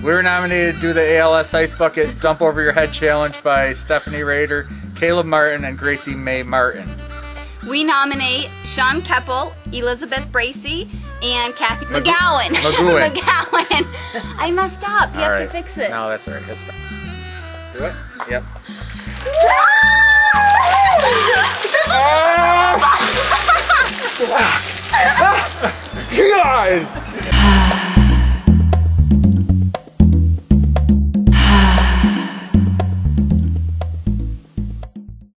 We were nominated to do the ALS Ice Bucket Dump Over Your Head Challenge by Stephanie Rader, Caleb Martin, and Gracie May Martin. We nominate Sean Keppel, Elizabeth Bracey, and Kathy Mag- McGowan. McGowan. McGowan. I messed up. You All have right. to fix it. No, that's all right. That's Do it. Yep. 아!